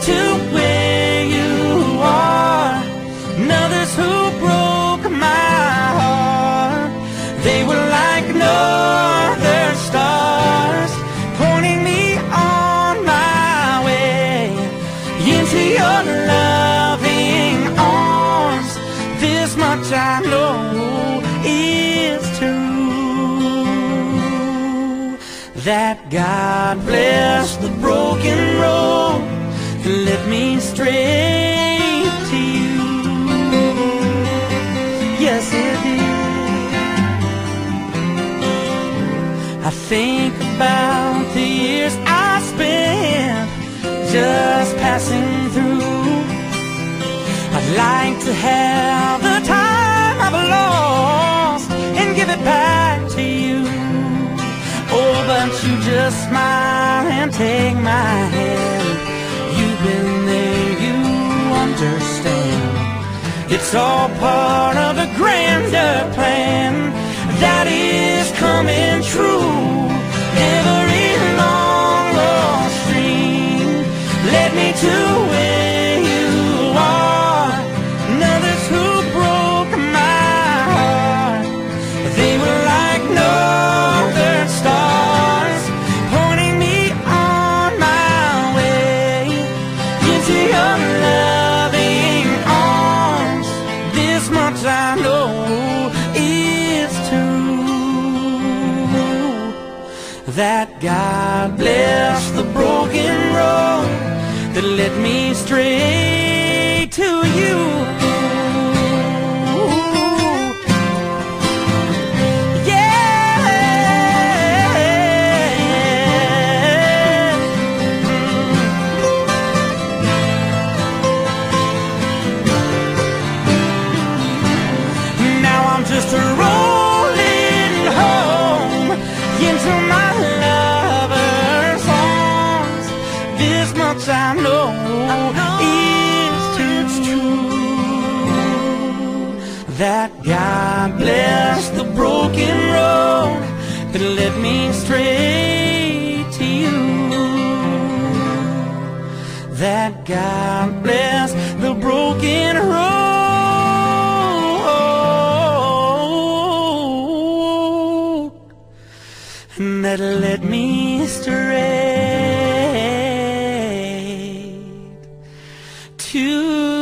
to where you are. Others who broke my heart, they were like northern stars, pointing me on my way into your loving arms. This much I know is true that God bless the broken road led me straight to you. Yes, it did. I think about the years I spent just passing through. I'd like to have the time I've lost and give it back to you. Oh, but you just smile and take my hand. It's all part of a grander plan that is coming true. Every long lost stream led me to that God bless the broken road that led me straight that God bless the broken road that led me straight to you. That God bless the broken road that led me straight to you.